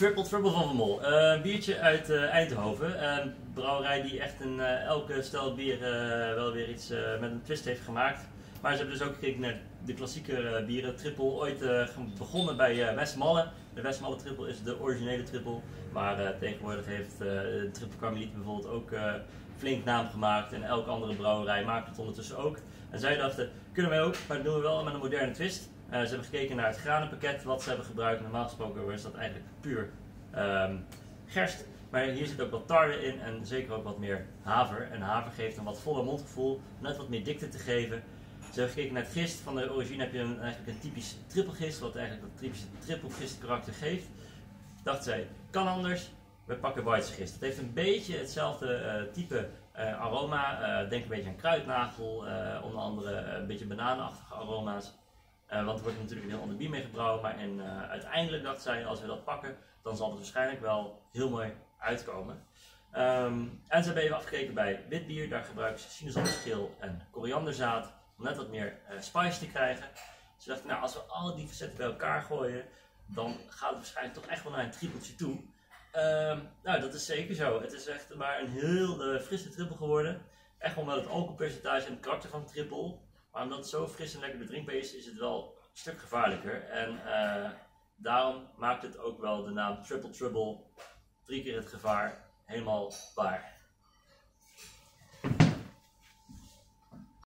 Triple Trouble van Van Mol. Eh, een biertje uit eh, Eindhoven. Een brouwerij die echt in eh, elke stel bier wel weer iets met een twist heeft gemaakt. Maar ze hebben dus ook gekeken naar de klassieke bieren. Triple ooit begonnen bij Westmalle. De Westmalle Triple is de originele Triple. Maar tegenwoordig heeft Triple Carmelite bijvoorbeeld ook flink naam gemaakt. En elke andere brouwerij maakt het ondertussen ook. En zij dachten, kunnen wij ook, maar dat doen we wel met een moderne twist. Eh, ze hebben gekeken naar het granenpakket wat ze hebben gebruikt. Normaal gesproken is dat eigenlijk puur ehm, gerst. Maar hier zit ook wat tarwe in en zeker ook wat meer haver. En haver geeft een wat voller mondgevoel, net wat meer dikte te geven. Ze hebben gekeken naar het gist. Van de origine heb je een, eigenlijk een typisch trippelgist, wat eigenlijk dat typische trippelgist karakter geeft. Dacht zij, kan anders, we pakken Weidse gist. Het heeft een beetje hetzelfde eh, type eh, aroma. Denk een beetje aan kruidnagel, onder andere een beetje bananenachtige aroma's. Eh, want er wordt natuurlijk een heel ander bier mee gebrouwen. Maar in, eh, uiteindelijk dacht zij, als we dat pakken, dan zal het waarschijnlijk wel heel mooi uitkomen. Ehm, en ze hebben even afgekeken bij wit bier. Daar gebruiken ze sinaasappelschil en korianderzaad. Om net wat meer eh, spice te krijgen. Ze dachten, nou als we al die facetten bij elkaar gooien, dan gaat het waarschijnlijk toch echt wel naar een trippeltje toe. Ehm, nou, dat is zeker zo. Het is echt maar een heel frisse trippel geworden. Echt omdat het alcoholpercentage en het karakter van trippel. Maar omdat het zo fris en lekker bedrinkbaar is, is het wel een stuk gevaarlijker. En eh, daarom maakt het ook wel de naam Triple Trouble, drie keer het gevaar, helemaal waar.